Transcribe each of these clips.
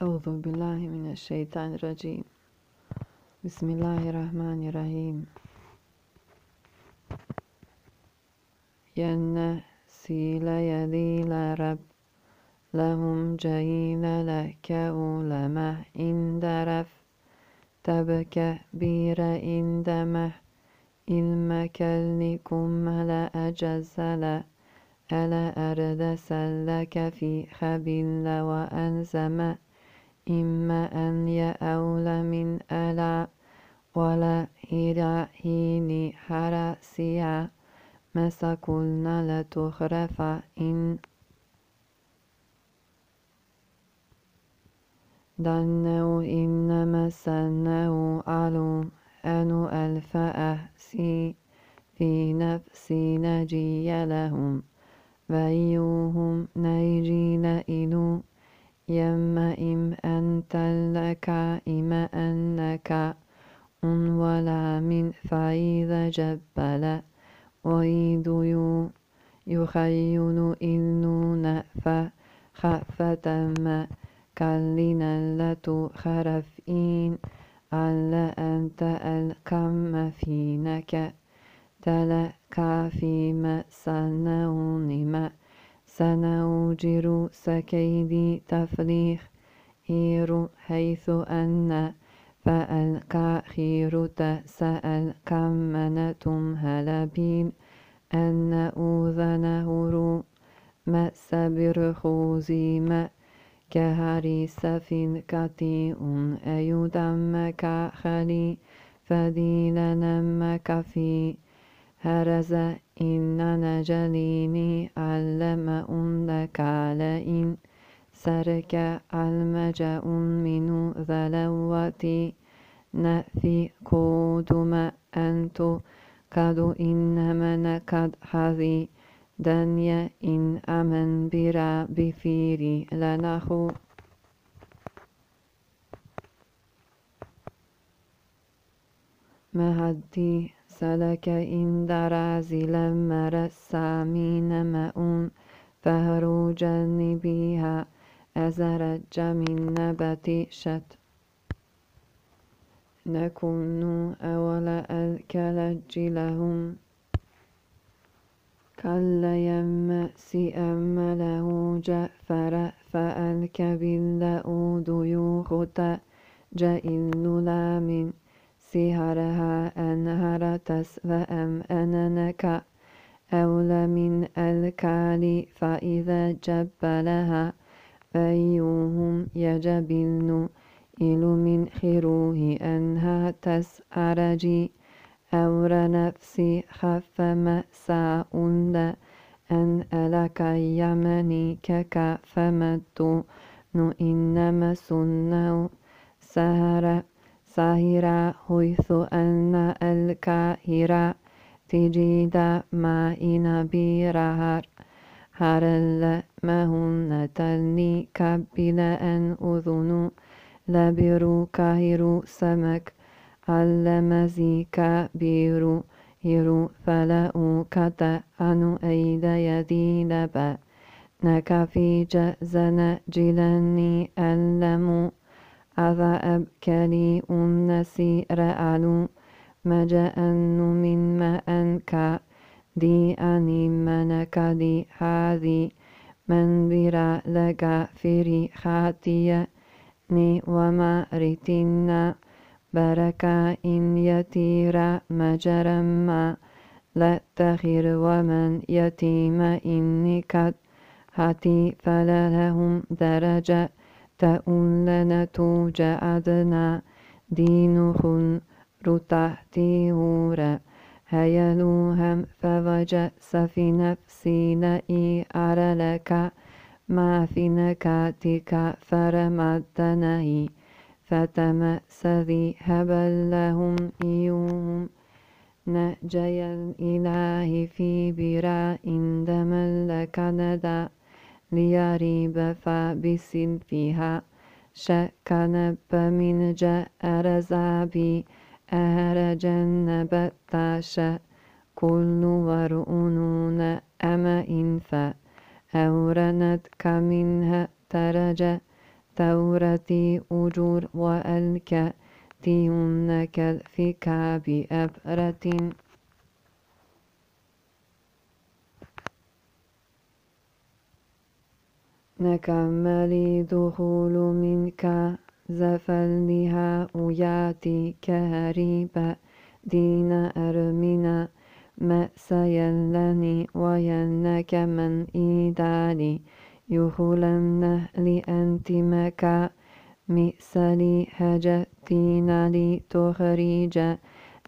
أعوذ بالله من الشيطان الرجيم. بسم الله الرحمن الرحيم. ينسيل يديل رب لهم جيل لك علماء إن درف تبك بير إن دمه إلمك لكم لا أجزل ألا أرد سلك في خبيل وأنزم. إما أن يأول من ألا ولا إلهيني حراسيا. مسكولنا لتخرف إن دنو إنما سنو علو أنو ألف أحسي في نفسي نجي لهم. وأيهم نيجي لإلو يما إم أنت لك إما أنك أن ولا من فإذا جبل وإيد يخيل إلنون فخفة ما كلنا لتخرفين على أنت الكم فينك تلك فيما سنونما سنوجر سكيدي تفليخ إير حيث أن فألقى خير تسأل كمنتم هلبين أن أوذنه ما سبر خوزي ما كهري سفين كتي أيدم كخلي فديلنا مكفي هرز إن نجليني علم لك لئن سرك المجأ من ذلوتي نفي كودما أنتو كادو إنما نكد حذي دنيا إن أمن برا بفيري لنخو. مهدي سلك إن درازي لما رسامين مأون فهرو جنبيها أزرج من نبت شت. نكون أول الكلج لهم كلا يمس أمله جأفر فألكبل أوديوخت جئل لامن سهرها أنهر تسوأم أننك أولى من الكالي فإذا جبلها فأيهم يجبلن إل من خروه أنها تسأرجي أور نفسي خف مأسى أن ألك يمني كك فمت نو إنما سنو سهر سهر حيث أن الكاهرة تجد ما إن بيرهر هرل مهن تلني كبل أن أذن. لبرو كاهرو سمك. علم زيكا بيرو هيرو فلأ كتا أنو أيد يدي لبا. نكا في جزن جلني ألمو أذا أبكلي النسير ألو مجأن من ما أنكا دي أني منك دي هذي من برا لك فري خاتية ني وما رتنا بركة إن يتير مجرا ما لا تخير ومن يتيم إني قد هاتي فلا لهم درجة تؤلن توجع أدنى دينهم رتحتي هورا هيلوهم فوجأ في نفسي لئي أرى لك ما في نكاتك؟ فرمدنه فتمأسذي هبل لهم إيوم. نجي الإله في براء دما لك ندى ليريب فبسلفها شك نب من جاء رزابي أهرج النبتاش كل ورؤنون أما إنفا أورنتك منها ترج. تورتي أجور وألك. تيونك فيك بأبرة. نكمل دخول منك زفلها أياتي كهريبا دين أرمنا ما سيلني وينك من إيدالي يخلن لأنت مكا مئسلي هجتين لتخرج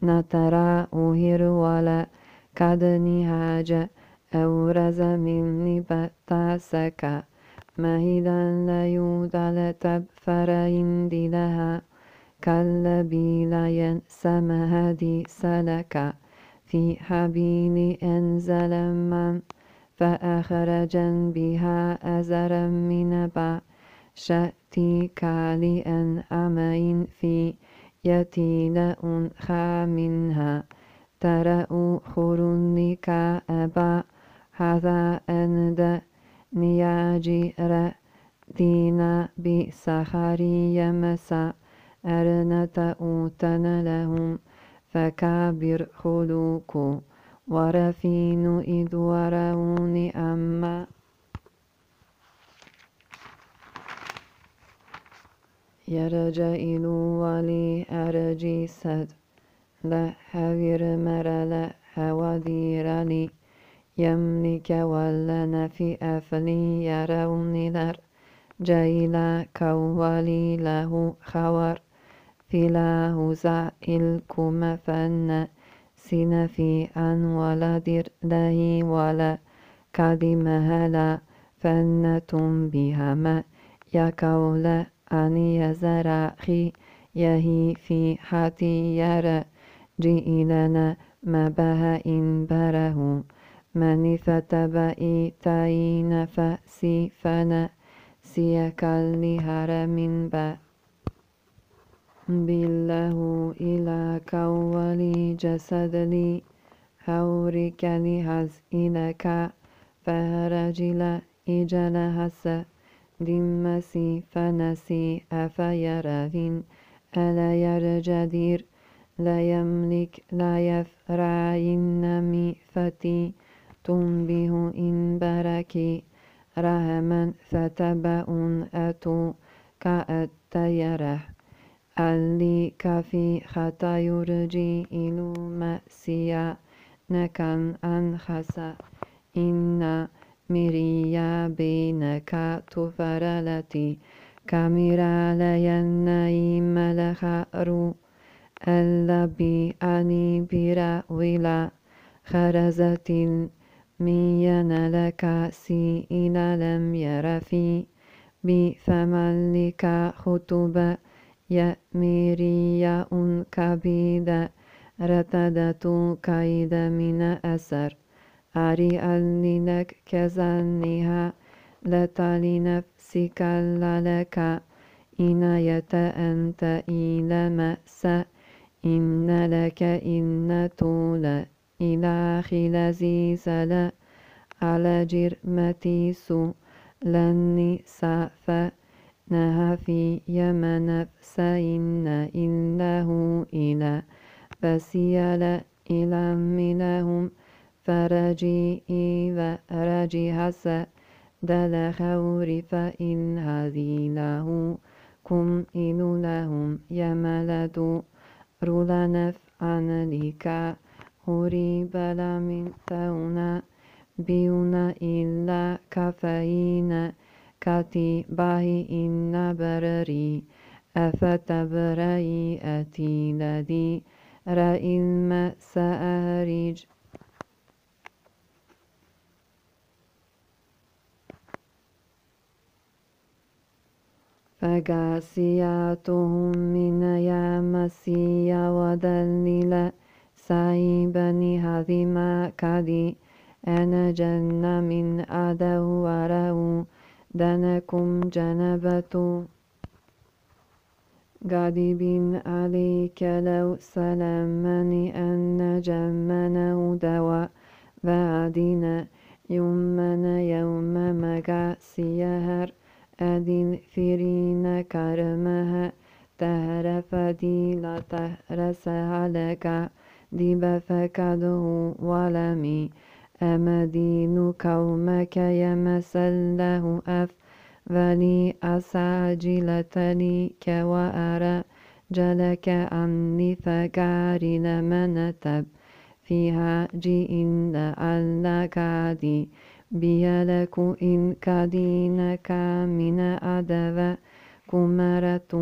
نترى أهر ولا كدني هاج أورز مني بتاسكا مهدا لا يودل تبفر عندي لها. كالذي لا ينسى مهدي سلك. في حبيل أنزل من فأخرج بها أزرا من شأتي كالئا أمين في يتيل أنخى منها. ترى خرنك أبا هذا أند نياجر دينا بسخري يمسا أرنة أوتن لهم فكابر خلوكو. ورفين إذ ورون أما. يرجع إلو ولي أرجي سد لا حوير مرلا حوادير لي. يملك ولنا في أفلي يرون لر جيلا كولي له خوار فيله زائلكم فن سين في أن ولدر له ولا كلمة هلا فنة بهما يكول أن يزرعي يهي في حتي يرى جئلنا ما بها إن بره من فتبئي تاين فسي فنا سيكال من با بالله إلى كولي جسد لي هورك لهز إلك فهرجل إجل هس دمسي فنسي أفيرهن ألا يرجدير لا يملك لا يفرعين مي فتي تنبه إن بركي رهما فتبأ أتو كأتيره اللي كفي خطا يرجي إلو مأسيا نكن أنخسا إن مريا بينك تفرلتي كاميرا ليناي ملخارو اللبي أني برا ولا خرزت مين لك سي إلى لم يرفي بفملك خطبا يأميريا كبيدا رتدت كيد من أسر. أري لك كزنها لتالي نفسك لك إناية أنت إلى مأسى إن لك إن طول إلى خلزيز لا على جرمتي سو لني سافا نها في يمن فسين إنه إلى فسيل إلى منهم فرجي إذا رجي هسا دل خور فإن هذه له كم إن لهم يملد رول نفعا لك من ثونا بيونا إلا كفينا كاتي باهي إن برري أفتبري أتي لدي رأي المسأرج فقاسياتهم من يا مسيا ودليل سايبني هذما كدي أنا جنة من أدو ورو دنكم جنبة. غضب عليك لو سلمني أن جمنا دواء بعدنا. يومنا يوم مقاسي هر أدين فيرين كرمها. تهرف دي لا تهرس عليك دي بفكده ولمي أمدين كومك يمسله أف ولي أساجلة لي كوأرى جلك عني فكاري لمن تب فيها جئن لعلك دي بيلك إن كدينك من أدب كمرة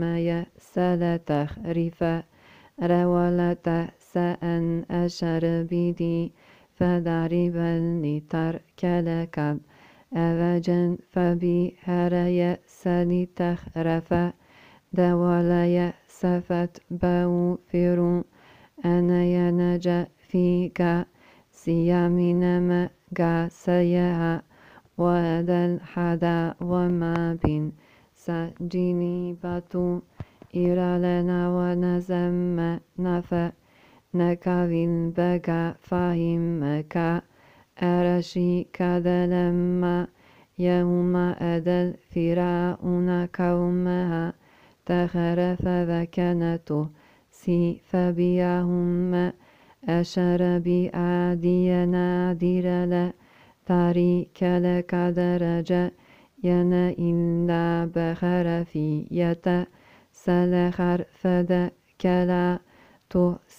ما يسل تخرف رولة سأن أشر بدي فضربا لترك لك أوجا فبهر يأس لتخرف. دول يأس فتبوفر أنا ينجى فيك. سيامنا ما سيها. وهذا الحدا وما بين سجيني باتو إلى لنا ونزم نفا نكاوين بقى فاهمك أرشي كذا لما يوم أدل فراؤنا كومها. تخرف وكنته سي فبيهم أشر بأعدي نادر لا تاريك لك درجة ينا إلا بخر في يتا فدا كلا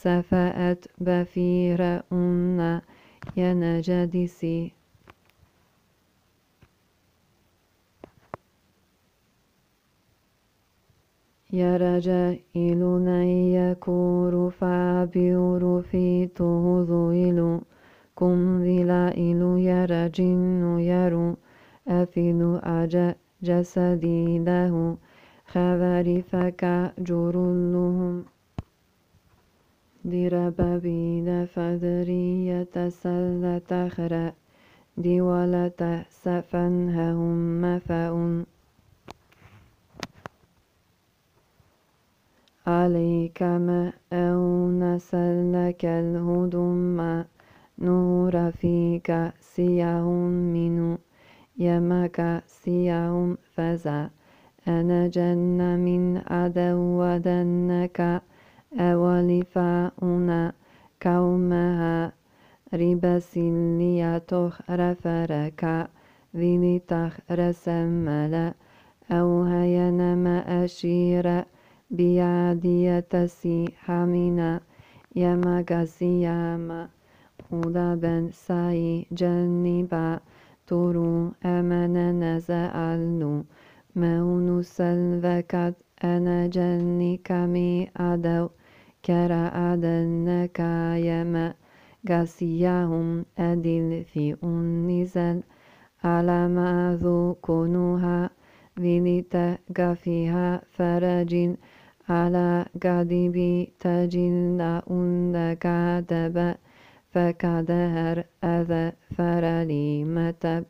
تو سفأت بفير أنا ينجدسي يرجى إلوني يكور فابيور في تهذيل. كم إلو يرجن يرو أفل أجا جسدي له خبر فكا جرلهم. دربابين فذري يتسل تخرأ دولة سفنهم مفأ عليك ما أو نسلك الهدم نور فيك سيهم من يمك سيهم فزع أنا جن من عدو ودنك أولفاؤنا كومها ربس ليتخرفرك ذي تخرسملا أو هينما أشير بيادية سيحمنا يمغسياما أولابن ساي جنبا تورو أمنا نزعلو مونو سلفكت أنا جني كمي أدو كرا أدنك يما غسياهم أدل في أنزل على ما ذوقنوها فيها فرج على قدبي تجل أنك دب فكدهر أذى فرلي متب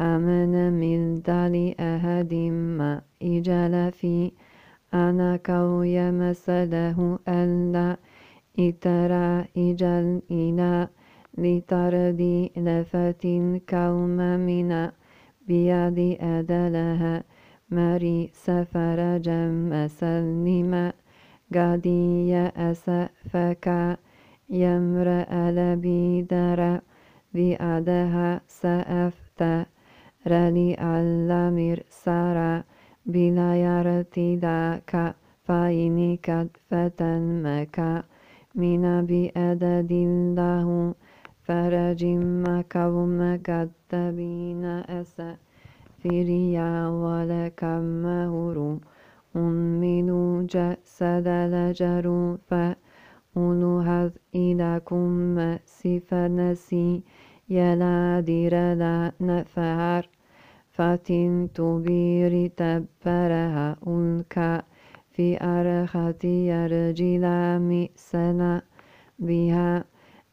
أمن من دالي أهد ما إجل في أنا كو يمسله ألا إترى إجل إلى لتردي لفت كوم من بيد أدلها ماري سفر جم سلم قدي أسفك يمرأ لبي درى بأدها سأفت رلي علمير سارا بلا يرتداك فإنك فتنمك من بأدد الله فرج مكوم كتبين أسأ فيريا ولك مهر أنمن جسد لجر فأنهض إلىكم سفنسي يلا دير لا نفعر فتن تبير تبرها أنك في أرخة يرجل مئسنا بها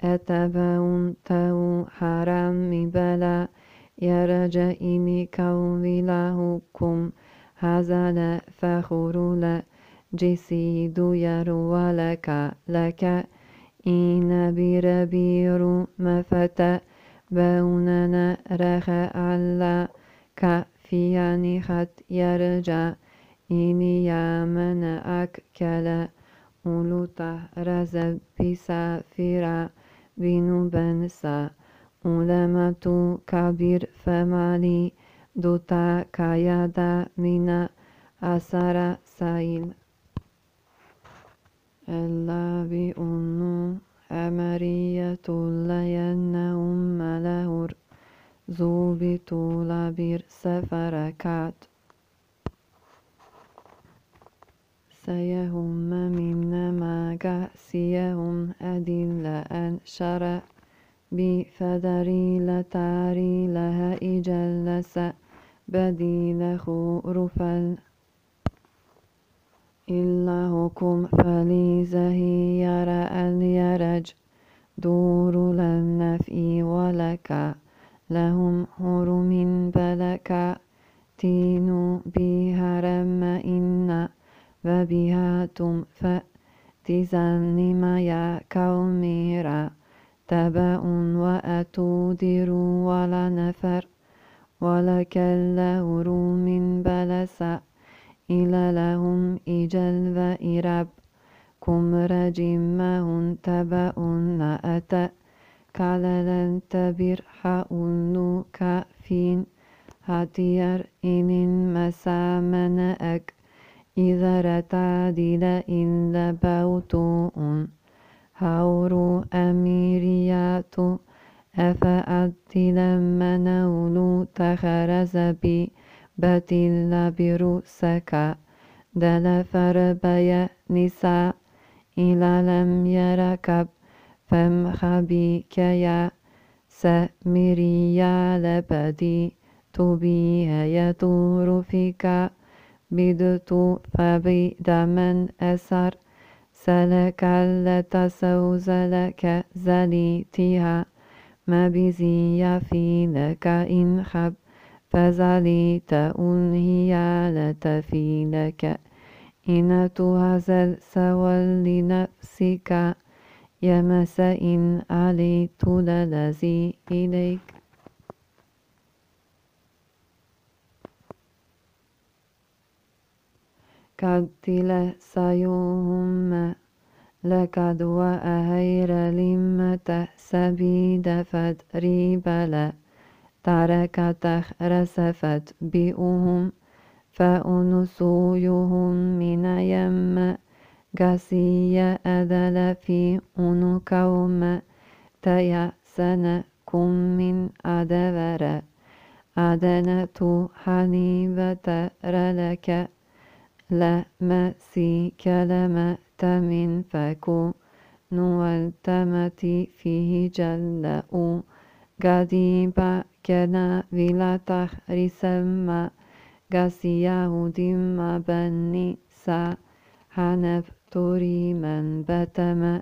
أتبعون تو حرام بلا يرجئني كوملهكم هذا فخر جسيد يروى لك لك إن بربير مفت بوننا رخ على فياني خط يرجع. إلي من أكل بسافرة بنو بنسا أولمة كبير فمالي. دوتا كايادا من أسر سايل. إلا بأنو أمرية لينهم ملهور زوبي طول بير سفركات سيهم من ما سيهم أدل أن شرع بفدري لتاري لها إجلس بديل خروفا إلهكم فليزهي يرى اليرج دور للنفي ولك لهم هر من بلك تينو بهرم إن وبها تم ما يا كوميرا تبع وأتودر ولا نفر ولك اللهر من بلسأ إلى لهم إجل وإرب كم رجمهن تبعون أتى كاللن تبر حاولن كافين هاتير إن مسامن أك. إذا رتادل إن لبوتون. هاورو أميريات أفأدل منولو تخرز بي. باتيلا بروسكا دل فربيا نساء. إلى لم يركب. فم خبي كيا سمريا لبدي تبيها يدور فيك بدت فبيد من أسر سلك لتسوز لك زليتها ما بزي في لك إن خب فزليت أنهيالة في لك إن تهزل سوى لنفسك يمس إن عليت للذي إليك كدل سيوم لقد وأهير لمة سبيد فدريبلا تركت رسفت بئهم فأنسويهم من يم أدل في أنكوم تيأسن كم من أدبر. أدنة حنيبة رلك لمسي كلمة من فكو نوالتمتي فيه جلأ. قديبا كنا ولا تخرسما قاسياه دم بني سا حنف توري من بتم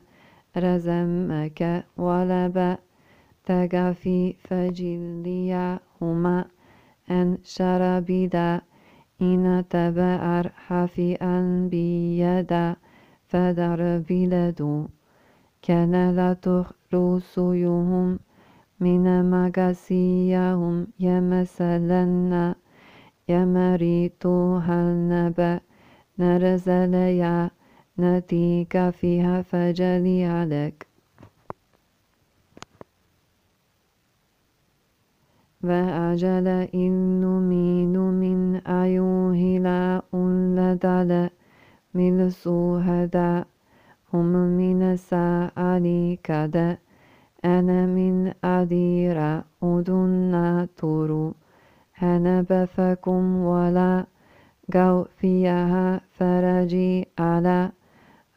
رزمك ولبا تقفي فجليا هما أن شربدا إن تبأر حفيئا بيدا فدر بلدو كان لا تخرسيهم من مغاسيهم يمثلن يمريت هالنبأ نتيك فيها فجلي عليك. وأجل إن مين من أيوه لا أولدل من سوهدا هم من سألي كذا أنا من أدير أدنا تورو أنا بفكم ولا جو فيها فرجي على.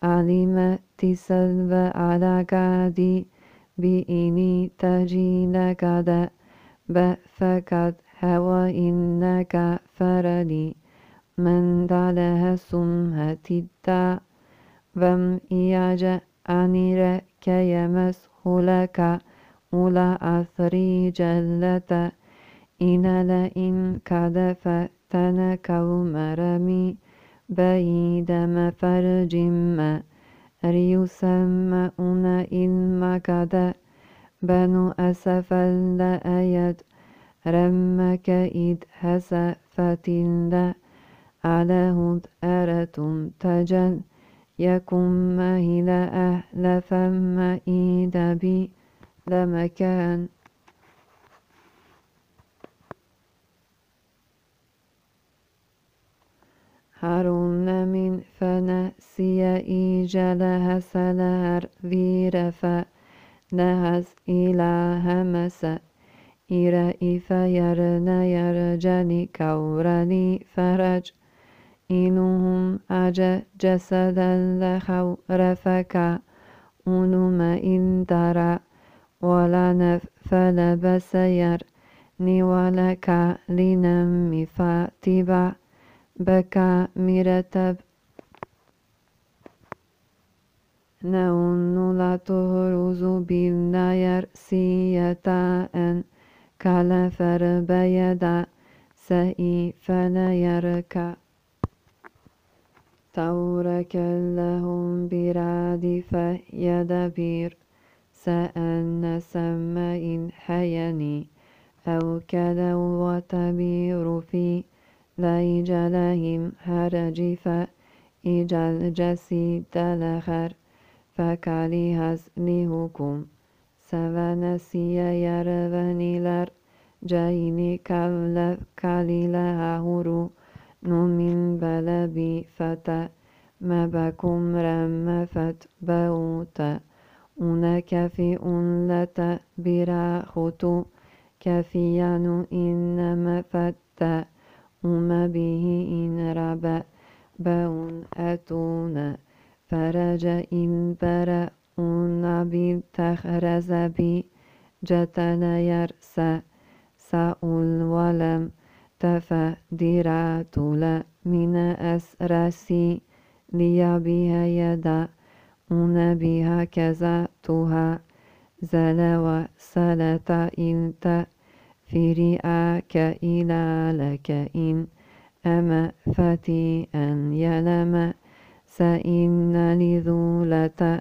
علم تسلب على قادي بإني تجيل كذا بفكت هوا إنك فرلي من دالها سمها تدا وم إياج أنير كيمس هلك أولى أثري جلة إن لئن كذف تنكو مرمي بعيد مفرج ما ريسمعون إن مكد بنو أسف لأيد رمك إذ هسفت لا على أرة تجل يكن مهل أهل فما إذا بي لمكان هارون من فنسي إيجال هسلهر فيرفا نهز إلى همس إرى إفيرنا يرجني كورني فرج إنهم أجا جسدا لخو رفكا أنما إن ترى ولا نفل بسير نولك لنم فاتبع بكى مرتب نون لا تهرز بالنير سيتا أن كالفر بيدا سئي فلا يركا تورك لهم براد فيدبير. سأن سماء حيني. أو كلو وتبير في لهم هرجف إجل جسيد لخر فكالي لهكم سفنسي يرفنيلر جايني كالف كاليلا هورو نومين بلبي فتا ما بكم رمفت بوتا una un lata bira khutu كافيان إنما فتا أم به إن ربا باون أتونا فرج إن برا أن بالتخرز بي جتنا يرسى سأول ولم تفديرات لا من أسرسي لي بها يدا أن بها كذا تها زل وسلت إنت فريئك إلى لك إن أما فتي أن يلم سإن لذولة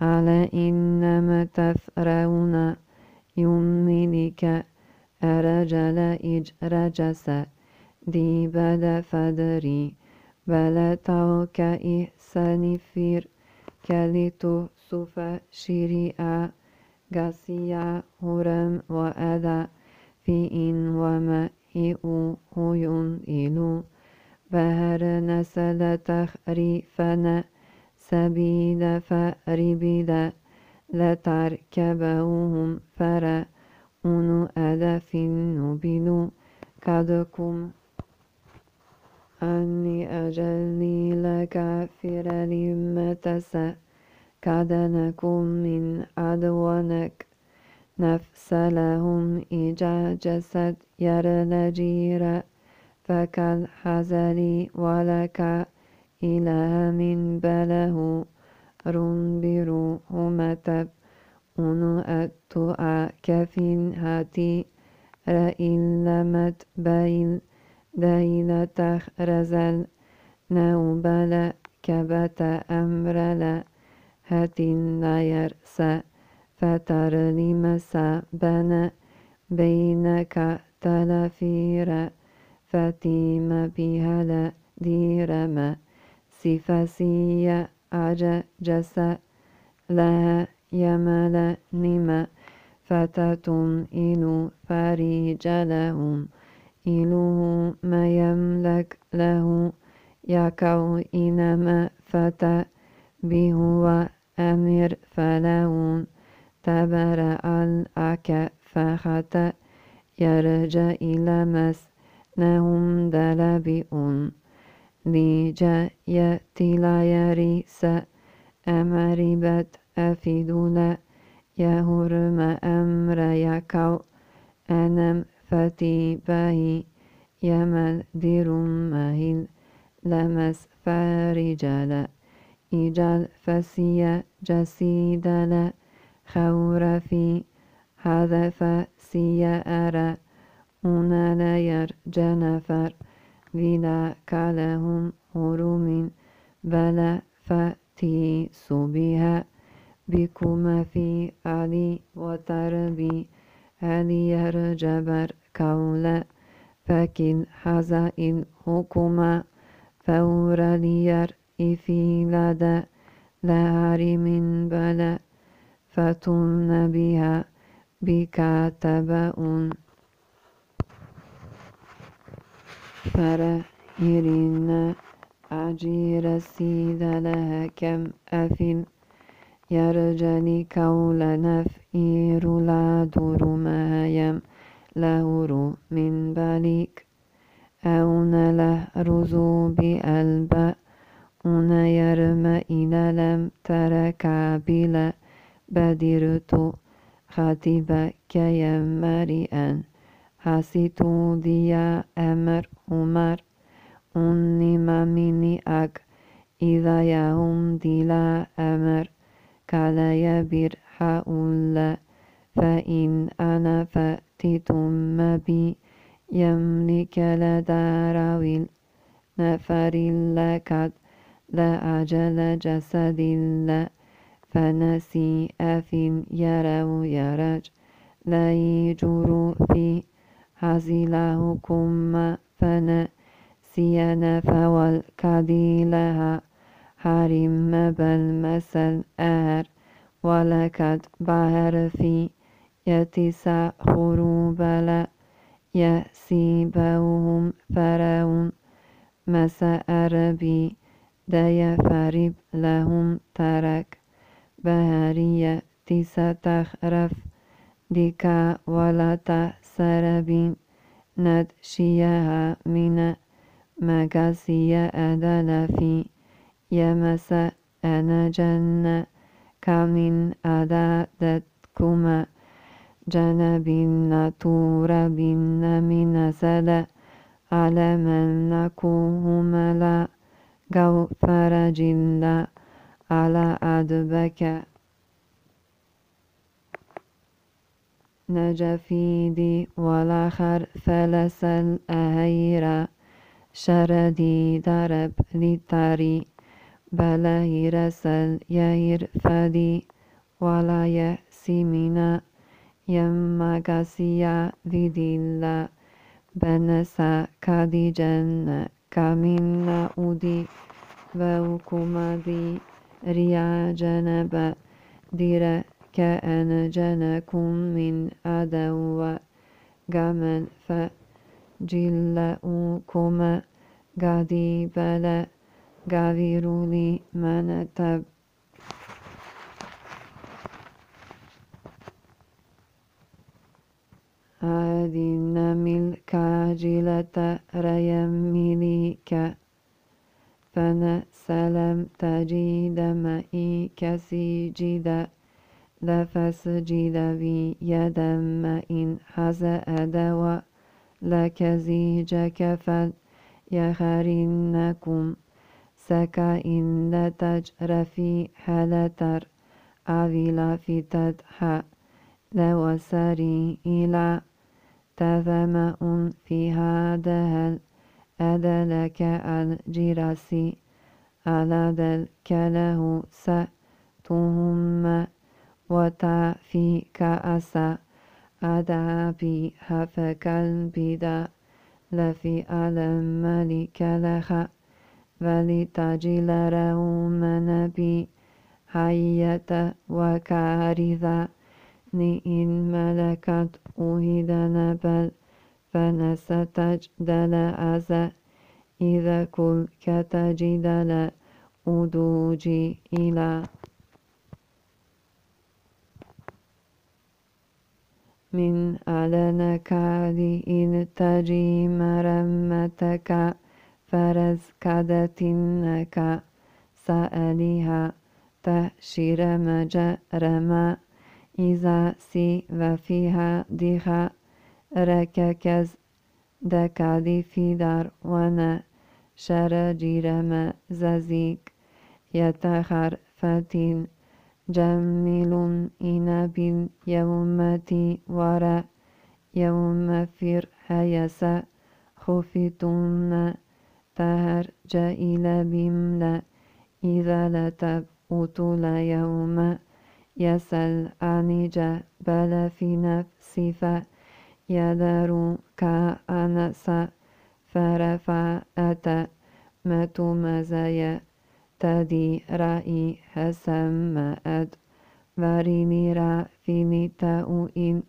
على إنما تفرون يملك أرجل إجرجس دي بل فدري بل توك إحسن فير كاليتو سوفا شريعة غاسيا هرم وأذا في إن وما هيو هيون إلو بهر نسل تخريفنا سبيل فربيدا لتركبوهم فرا أنو أدف نبلو كدكم أني أجلي لك فر لمتسا كدنكم من عدوانك نفس لهم إجا جسد يرلجير فكالحزل ولك إله من بله رنبرو همتب أنو أتوأ كفين هاتي رئيل لمت بين دايل تخرزل نوبل كبت أمرل هاتين لا يرسى فتر لمسا بنا بينك تلفير فتيم بهلا ديرما سفاسية عججس لها يمل نما فتاة إلو فريج لهم إلوه ما يملك له يكو إنما فتى بهو أمر فلون تبرأ الأك فخت يرجى إلى مس نهم دلبئون لجا يأتي لا يريس أمربت أفيدونا يهرم أمر يكو. أنم فتي باهي يمل ديرم مهل لمس فرجال إجال فسي جسيدل خور في حذف لا يرجنفر بلا كلهم هرم بلا فاتي سبها بكم في علي وتربي علي يرجبر كولا. فكن حزائن حكما. فور لير إفيلدا لهاري من بلا فتن بها بكاتبأ فرهرين أجير السيد لها كم أفل يرجني كول نفئير لا دور ما يم لهر من بليك أون له رزو بألبأ أن يرم إلى لم ترك بلا بدرت خاتب كيم مريئا حسيتو ديا أمر عمر أنما مني أك إذا يهم دلا أمر كلا يبر حاول فإن أنا فأتتم بي يملك لدارويل نفر لكد لا أجل جسد لا فنسي أفين يرو يرج لا يجر في حزلهكم فنسينا فوالكدي لها حرم بالمثل أهر ولكد بهر في يتسع خروب لا يسيبهم فرعون مسأر بي دي فريب لهم ترك بهارية تستخرف ديكا ولا تسربين ندشيها من مقاسية أدل في يمس أنا جنة كمن أدادتكما جنب نطور بن من سلا على من نكوهم لا غفر جلا على أدبك. نجفيدي والآخر فلس الأهيرة شردي درب لتاري. بلا يرسل يهير فدي ولا يسمنا يما قاسيا ذدلا بنسا كدي جنة كمنا أودي. وكما دي ريا جنب دير كأن جنكم من أدو قمن فجلؤكما قدي بلا قذر لي من تب أدين ملك جلة ريمليك فنسلم تجد مئي كسجد لفسجد بي يدم إن حزأ دوا لكزيج كفل يخرنكم سكا إن لتجر في حلتر أذل في تدحى لوسري إلى تذمأ في هذا أدلك الجراسي على ذلك له ستهم وتعفي كأسا أدابي هفك البدا لفي ألم ملك لها ولتجل روم نبي. حية وكارثة إن ملكت أهد نبل. فنستجدل أزا إذا كل كتجدل أدوجي إلى من ألنك إن تجي مرمتك فرز كدتنك سألها تشير مجرما إذا سي وفيها ديها رككز. دكالي في دار وأنا شرجير ززيك. يتخر فتين. جميل إن باليومة وراء يوم فر حيس خفتون تهر جائل بملا إذا لتب أطول يوم. يسأل عن جبل في نفسي يدر كأنس فرفعت متمزيا تدي رأي حسم أد وريني را فيني تاو إن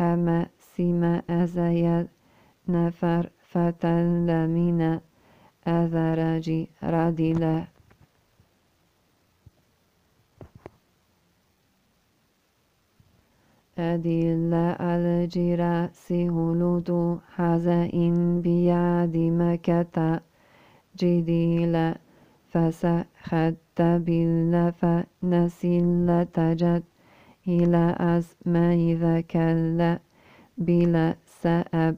هما سيما أزيد نفر فتن لمن أذرجي رديلا أدل الجرا سهولود حزائن بيد مكة جديلا فسخت باللف نسل تجد إلى أسماء ذكال بلا سأب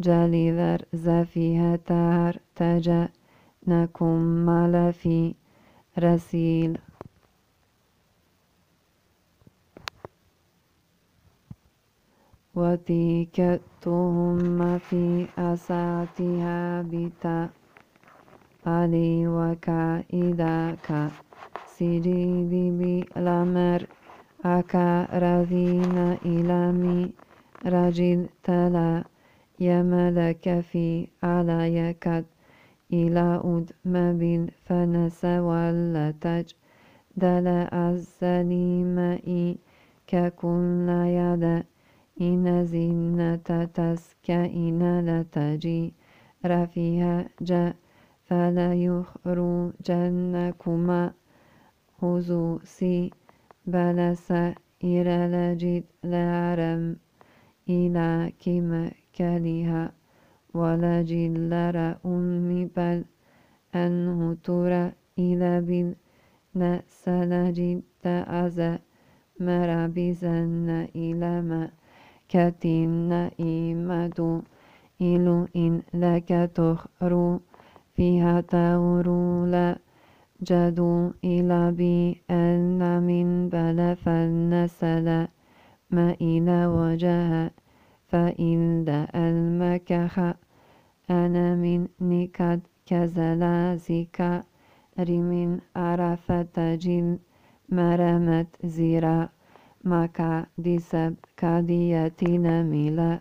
جالذر زفيها تار تجا نكم ملفي رسيل وتيكتهم في أساتها بتا علي وكائدك سجيد بلامر أكا رذين إلامي رجل تلا يملك في عليكت إلى أد مبين فنس والتج. دل السليم ككل يد. إن زينة تسكئن لتجي رفيها جاء فلا يخرجنكما هزوسي بلس إلى لجد لعرم إلى كما كلها ولا جلر أمي بل أنه ترى إلى بل نسل جد أزا مرابزن إلى ما كتن إيمة إلو إن لك تخرو فيها تغرو لا جدو إلى بي أن من بل فالنسل ما إلى وجه فإن المكخ أنا من نكد كزلازك رمين عرفة جل مرمت زيرا مكا ديسب كادية ميلا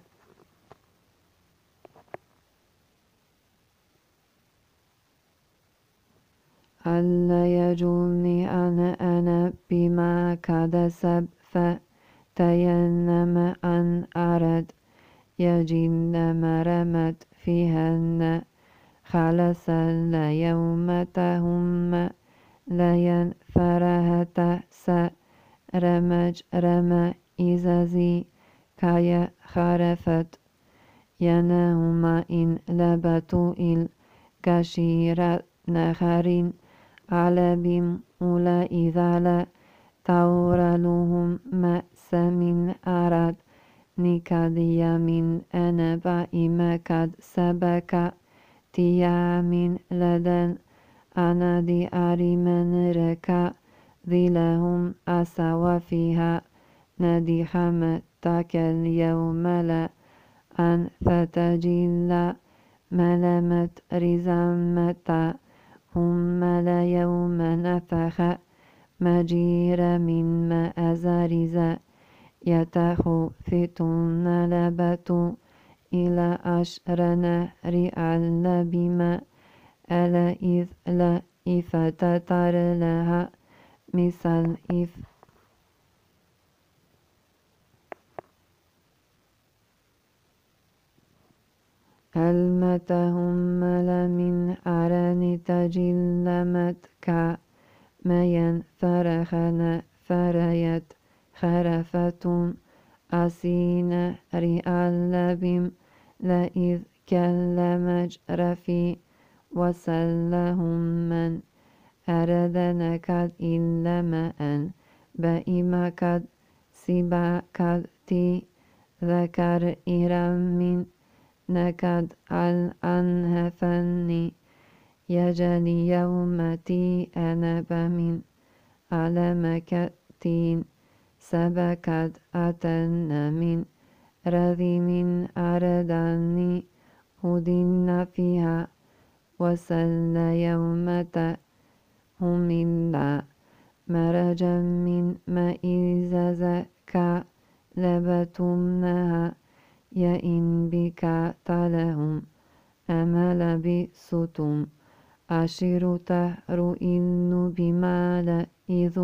ألا يجوني أنا أنا بما كدسب فتينم أن أرد. يجن مرمت فيهن خلص يوم تهم لين فرهت س رمج رم إزازي كايا خرفت ينهما إن لبتو إل كشيرة نخرين على بيم أولى إذا لا تورلهم مأس من أراد نكادي من أنبا إما قد سبك تيا من لدن أنا دي أري من ركا ذي لهم أسوى فيها ندي حمتك اليوم لا أن فتجل ملمت رزمتا هم لا يوم نفخ مجير من ما أزارز يتخفتون لبت إلى أشر نهر ألا بما ألا إذ لا إفتتر لها مثل إذ ألمتهم من أران تجلمت كمين فرخن فريت خرفة أسين رئال بم لإذ كلمج رفي وسلهم من بإما كد سبا كد تي ذكر إرم نكد الأنهفني يجني يومتي أنا بمن على مكتين سبكت أتن من رذي من أردني هدن فيها وسل يومة هم إلا مرجا من مائزة لبتمنها يئن بك تلهم أمل بسطم. أشير تهر إن بمال إذ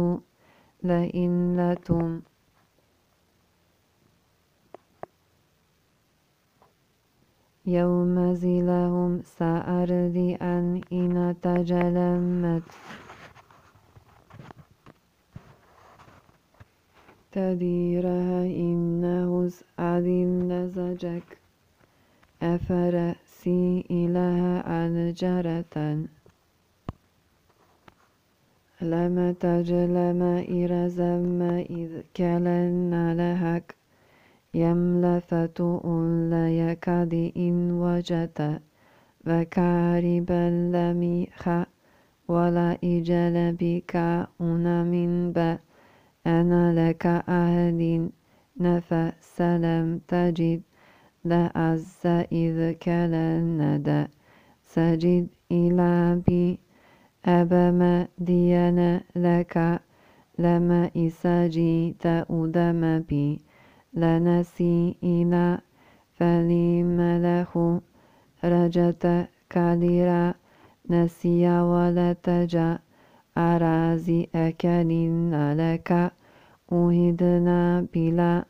لئن لتم. يوم زلهم سأرضي أن إن تجلمت. تديرها إنه أذل لزجك أفرسي إلها ألجرة لما تجلم إرزم إذ كلن لهك. يملفة لا يكاد إن وجدت وكاربا لميخ ولا إجل بك أنا من با أنا لك أهل نفس لم تجد لأز إذ كالندى سجد إلى بي أبا ديانا لك لما إساجيت أدم بي. لنسي إلى فلمله رجت كاليرا نسي ولا تجا. أرازي أكلنا لك. أهدنا بلا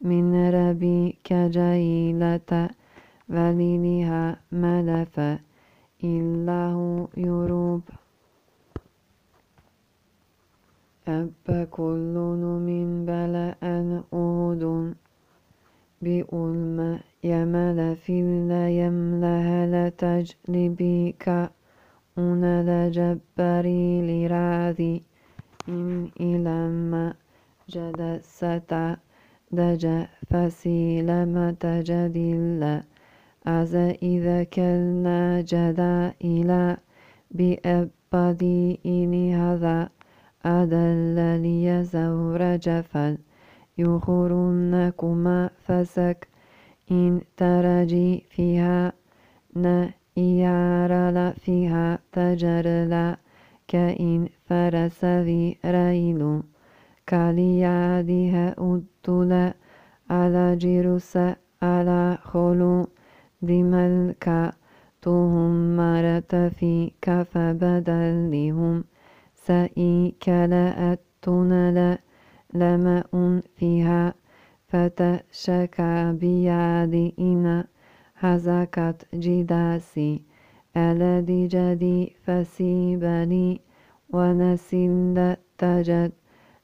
من ربي كجيلة وليلها ملف. إله يروب أب كل من بلاء أهد. بألم يمل في لا يملها. لتجلبك أنا لجبري لراذي إن إلى ما جد ستا دج فسيلم تجدل أز إذا كلنا جدا إلى بأبدي إني هذا أدل لي زورج يخرنكما فسك إن ترجي فيها نئيار فيها تجرلا كإن فرس ذي ريل. كاليادها أدل على جرس على خلو. دملك مرت فيك فبدلهم سئي كلا تنل لماء فيها. فتشكى بيد إن حزكت جداسي الذي جدي فسيبني ونسل تجد.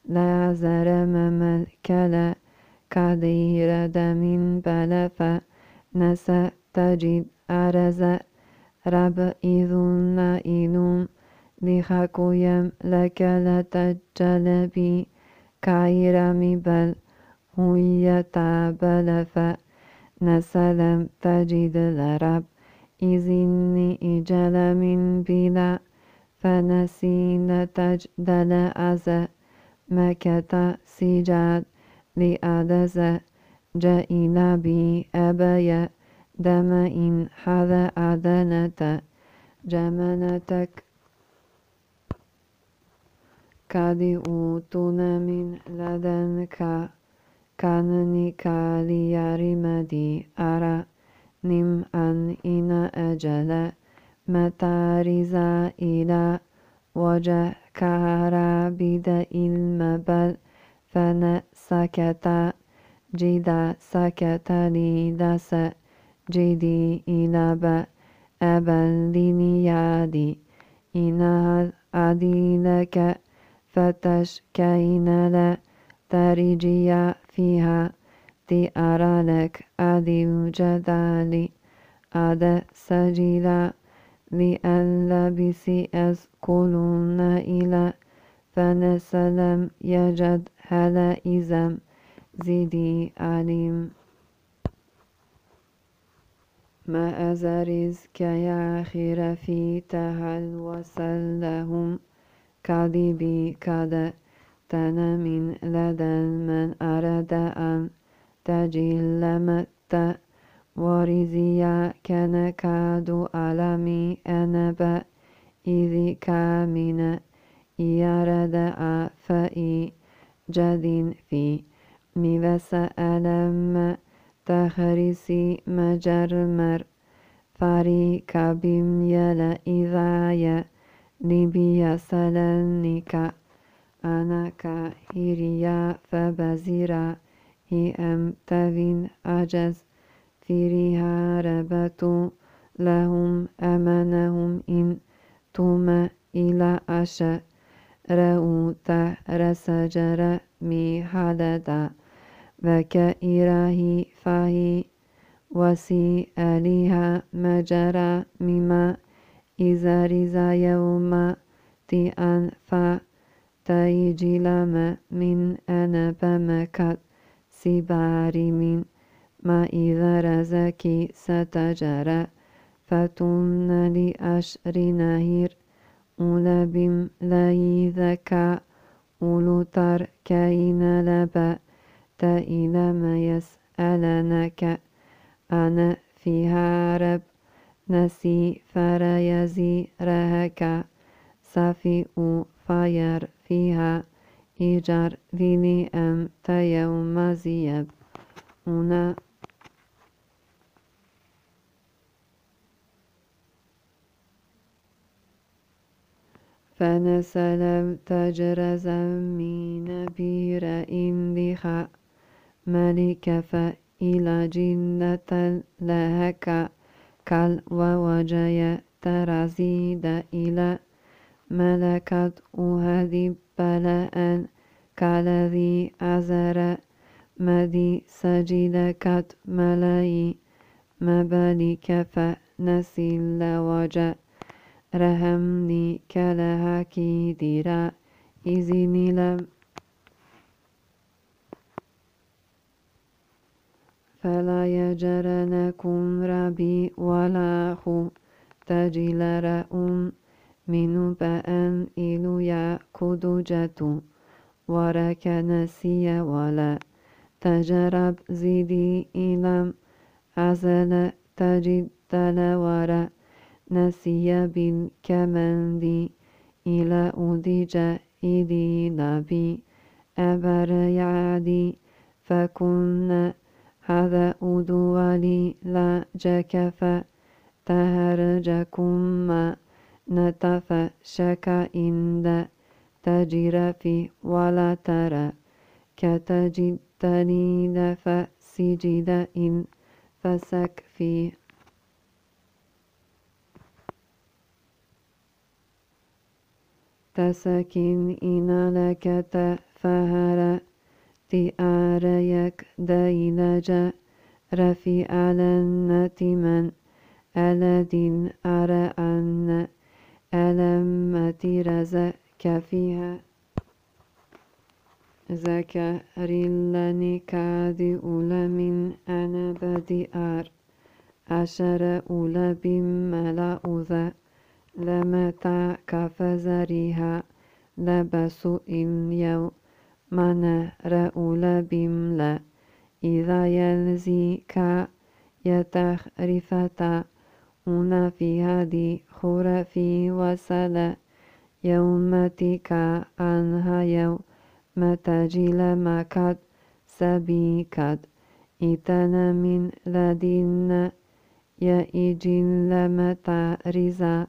لا زرم ملكلا كثير دم بلف. نسى تجد أرز رب إذن إذن لخكويم لك لتجلبي كايرمي بل هوية بلف. نسلم تجد لرب إذني إجل من بلا فنسين تجدل أز مكة سجاد لأدز جائل بي أبي. دم إن حذا أدنة جمنتك قد أوتنا من لدنك. كاننك ليرمدي أرى نم أن إن أجل متارزا إلى وجه كهرا بدا المبل فنسكت جدا سكت لي دس جدي إلى أبا لنيادي إنها أدينك فتشكين لا ترجيا فيها. دي أرالك أدي جدالي أد سجلا لأن لبسي أسكلون إلى فنسلم. يجد هلا إزم زيدي عليم. ما أزرز كيا خير في تهل وسلهم. كذبي كذا تنا من لدى من أراد أن تجل متى ورزيا كان كاد ألمي أنبا إذ كامن يرد أفئي جد في ميبس ألم تخرسي مجرمر فاري كابيم يلا إذايا ليبيا سلنك أنا كهيريا فبزيرا هي أم تفين أجز فيريها ربتو لهم أمانهم إن توما إلى أشا رأو تهرس جرى مي حددا وكإراه فهي وسي أليها مجرى مما إذا رزا يوم تي أن لما من أنا بمكت سباري من ما إذا رزكي ستجرى فتن لأشر نهير أولبم ليذكا أولوتر كاين لبا تإلى ما يسألنك. أنا فيها رب نسي فريزي رهك سفي فاير فيها إيجار فيني أم تيوم زيب أنا فنسلم تجرز من بير إندخا ملك فإلى جنة لهك كال ووجي ترزيد إلى ملكت أهدي بلاء كالذي أزر مدي سجدكت ملاي مبالك فنسي وجه رحمني كلهكي ديرا إذني لم فلا يجرنكم ربي ولا خو تجل رأم من بأن إلو يأكد جتو ورك نسي ولا تجرب زيدي إلم أزل تجد دلورا نسي بالكمند إلى أدج إذي لبي أبر يعدي فكن هذا أدوالي لا جكف تهرجكم نتف شك إند تجر في ولا ترى. كتجد تليل فسجد إن فسك في. تسكن إن لك تفهر تآريك ديلج رفي على من الذين أرى أن ألم ترز كفيها زكريلني كادي أولى من أنا بديار. أشر أولى بملا أذى لمتى كفزريها لبسوا إن يوم من رأول بملا إذا يلزي كا يتخرفتا أنا في هذه خرفي وسلا يومتك عنها يوم متجل مكد سبيكد إتنا من لدينا يأجل متارزا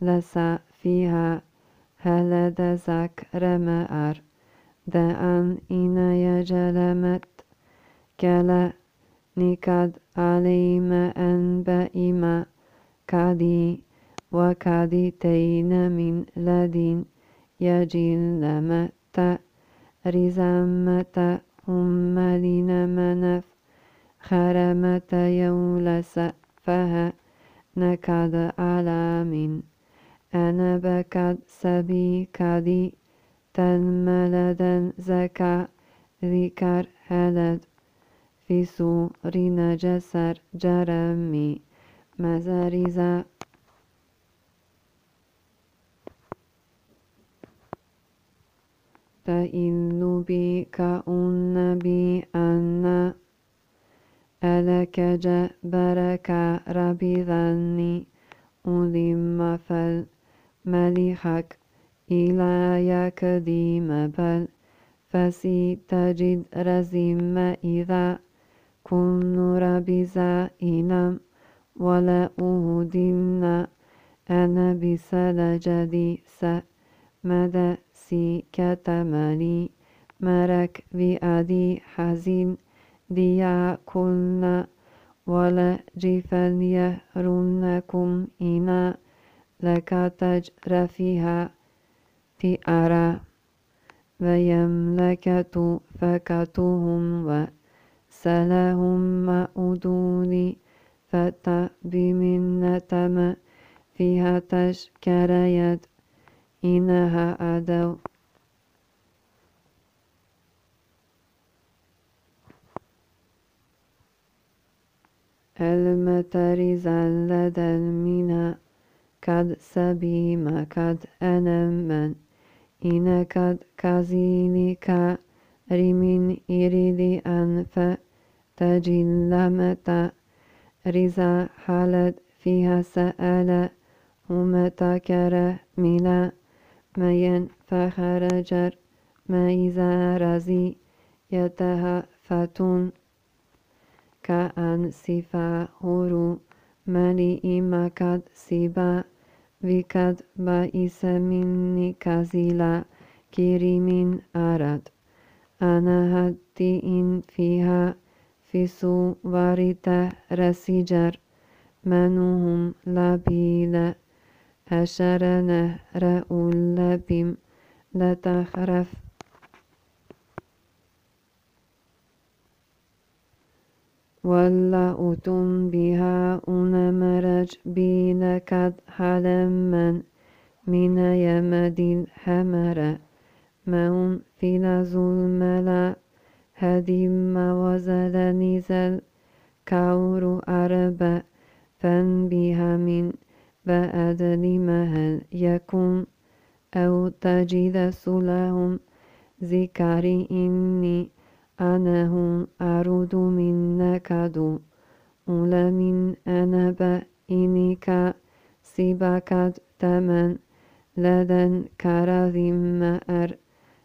لسا فيها. هلد ذكر مأر دعان إنا يجلمت كلا نكد عليم أن بإما كادي وكادي تين من لدين يجل مت رزامة هم منف خرمة يولس فها نكد على من أنا بكد سبي كدي تنملدا زكا ذكر هلد في سور نجسر جرمي مزاريزا فإن بك النبي أن ألك جبرك ربي ذني ألم فالمليحك إلى يكديم بل فسي تجد رزم إذا كن ربزائنا ولا أهدنا أنا بسال جدي سي كتمني مرك بأدي حزين ديا كلنا ولا جفن يهرنكم إنا لك تجر فيها تأرى ويملكة فكتهم وسلهم مأدوني فتا بمنة فيها تشكر يد إنها أدو المترز لدى المنى قد سبيم قد أنمن. إن قد كزينك رمين إريد أنف تجل متى رزا حالت فيها سأل ومتكر ملا مين فخرجر ما إذا رزي يتهفتون كأن سفا مالي إما قد سبا وقد بائس مني كزيلا كيري من أرد أنا هدي إن فيها في صورت رسجر منهم لبيل أشر نهر اللبم لتخرف. ولا أتم بها أنمرج بينكد حلما من يمد الحمر. مون في نزول ملا هدم وزل نزل كور أربع فان بها من بعد لمهل يكون أو تجد سلهم ذكري إني أنهم أرد من نكد أولى من أنب إنك سبكت تمن. لدن كرذم أر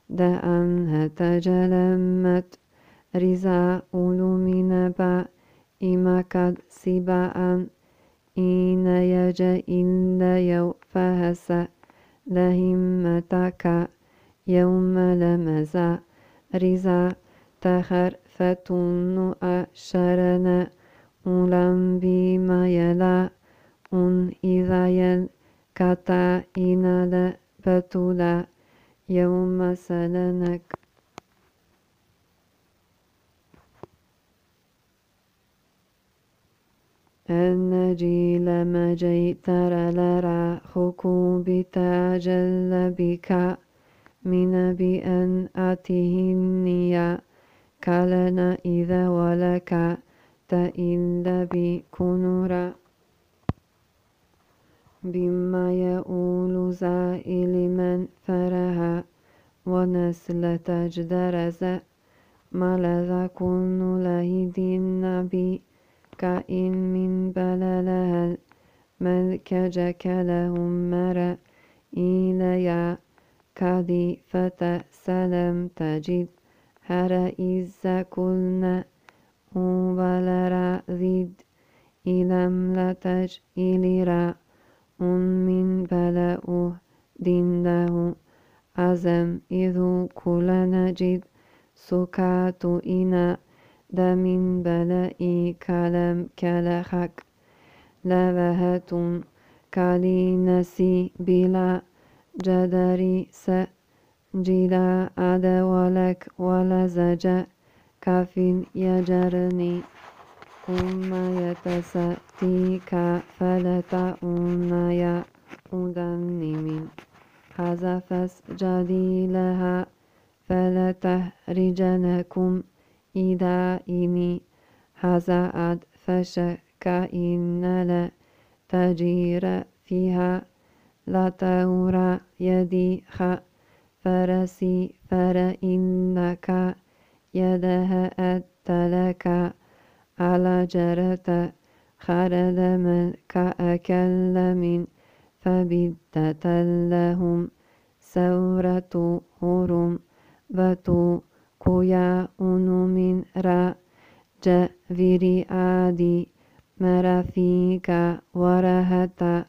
دأنها تجلمت رزا أولو من با إما قد إن إلا يو فهس لهمتك يوم لمزا رزا تخر فتون أشرنا أولم بما يلا أن إذا يل كتا إن لبتولا يوم سلنك النجي لما جيت لرا خكو بتاجل بك من بأن أتهني كلنا إذا ولك تإلا بكنورا بما يؤول زائل من فرها ونسل تجدرز ملذ كن لهد النبي كائن من بللها الملك جك لهم مرأ إليا كذي فتسلم تجد هر إذا كلنا وبلرا ذيد إلم لتج إليرا من بلأه دين له أزم إذ كل نجد سكات إنا دمن بلائي كلام كلخك لبهة كالينسي بلا جدري سجلا أدا ولك ولا زجا كف يجرني. ثم يتساتيك فلتأون يا أدنم حذفس جديلها فلتهرجنكم. إذا إني هزأت فشك إن لا تجير فيها لا تورى يدي خ فرسي فرإنك يدها أتلك على جرة خرد من كأكل من فبدت لهم سورة هرم بتو را جفري آدي مرافيك ورهتا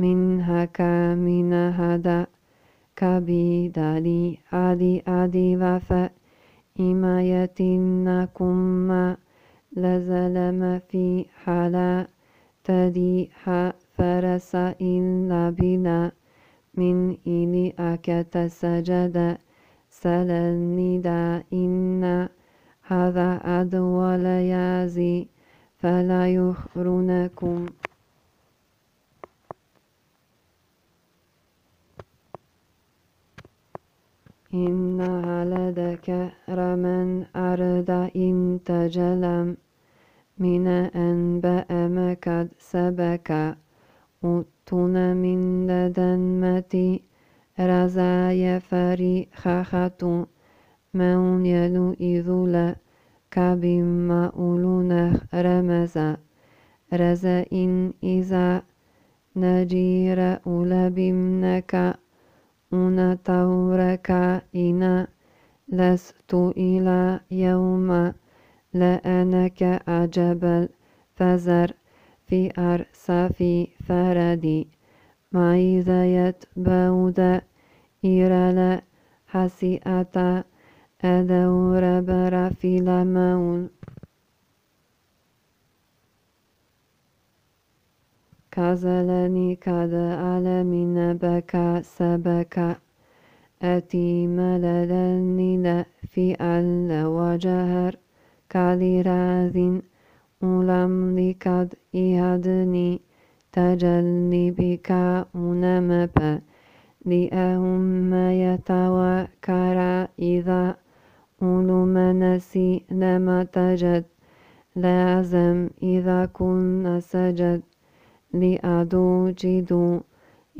من هكا من هذا كبيدالي آدي آدي وفا إمايتنكم ما لزلم في حالا تديح فرس إلا بلا من إلي أكت سجد سلندا إن هذا أدوى ليازي فلا يخرنكم. إنها لدك رمن أرد إن تجلم من أنبأ ما قد سبك أتون من لدنمتي رزايا فريخخة من يلو إذولا كبما أولونا رمزا رزا إن إذا نجير أولا بمنك una tauraka ina lastu ila يوم لأنك أجبل فزر في أرصف فردي بودة إيرال حسيئة أدور بر في لمون كازلني كاد من بكى سبك أتي مللني في أل وجهر. كالراذ أولم لكد إهدني تجلي بك أنمب لأهم يتوكر إذا أولمنسي لم تجد. لازم إذا كن سجد لأدو جدو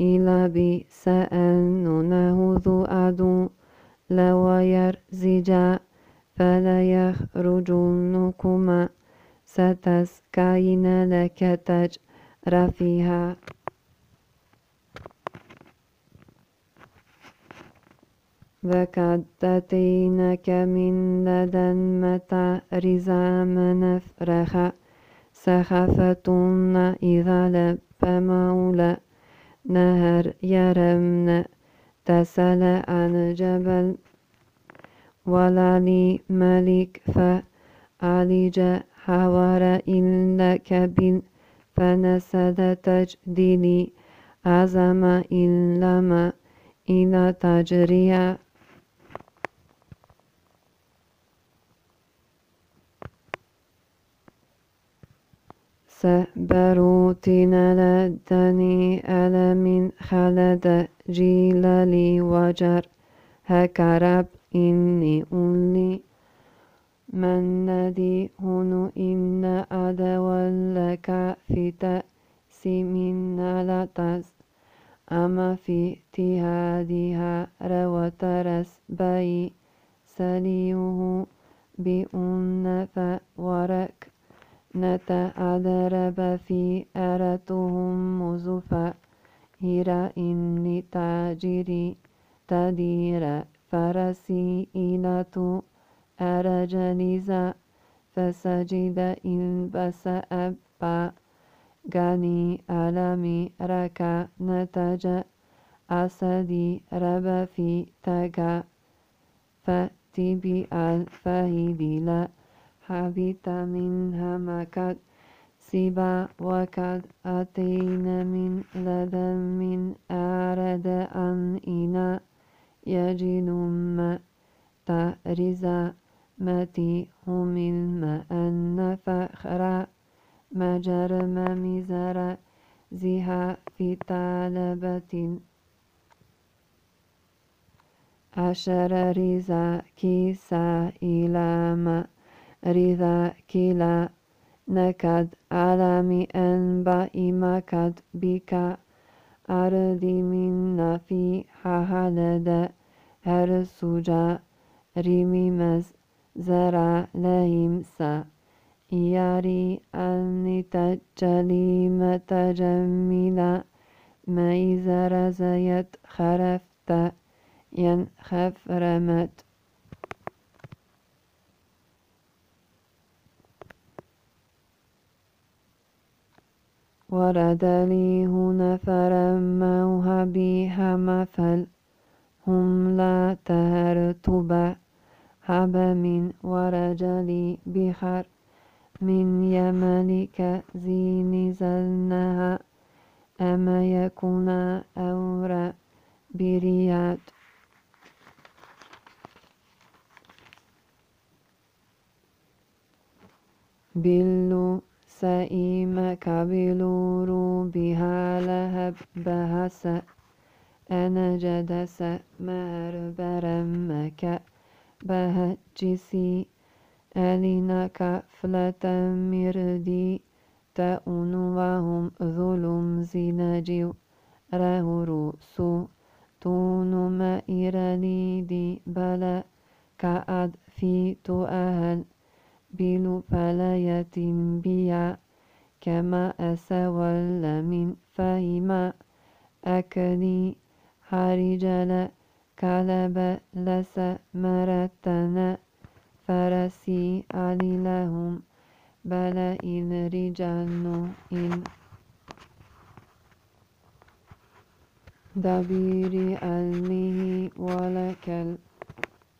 إلى سألنه ذو أدو لو يرزجا فلا يخرجنكما. ستسكين لك تجر فيها. وكدتينك من متى رزام نفرخ سخفتن إذا لب مولى. نهر يرمن. تسل عن جبل. ولا لي ملك فعلج حوار إلا كبل فنسد تجديلي عزم إلا ما إلى تجريا سبروتين لدني ألم خلد جيللي وجر هكرب إني أولي من ندي هنو إن أدولك في تأسيمين لتس أما في تهادها روترس بي سليه بأنف ورك. نتعذرب في أرتهم مزفا هيرا إني تاجري تدير فرسي إلى أرجليزا فسجد إن بس أبا غني ألمي ركا نتج أسدي رب في تجا فتبي الفهيدي لا حبيت منها قد سبا وقد أتينا من لدى من أرد أن إنا يجد ما تأرزا متي هم الماء فخرا مجرم مزرا زها في طالبة عشر رزا كيسا إلى ما رضا كلا نكد عالمي أنبا إمكد بك أرضي من في حهلد هر سجا ريمي مز زرع لهم سا ياري أني تجلي ما متجملا ما إذا رزيت خرفت ين خفرمت ورد لي هنا فرموها بها مثل هم لا تهرتبا هب من ورجلي بحر من يملك ذي نزلناها أما يكون أورا برياد بلو سئيم كبلورو بها لهب بهس أنا جدس برمك بهجسي ألينا كفلة مردي تأون وهم ظلم زنجيو رهرو سو تون ما إيراني دي بلا كأد في تو أهل بلو فلاية بيا كما أسول من فهما أكني حرجل كلب لس مرتنا فرسي علي لهم بلا إن رجال إن دبير أله ولك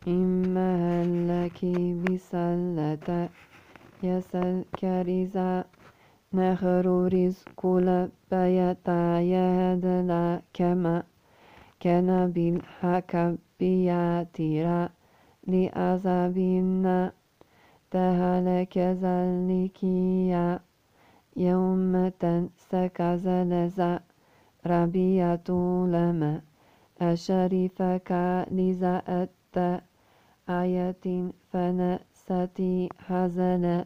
إما هلك بسلة يسل كريزا نخر رزق لبيتا يهدلا كما كان بالحكم بياترا لأزابنا تهلك ذلكيا يوم تنسك زلزا ربيعة لما أشرفك لزأت آية فنستي حزنا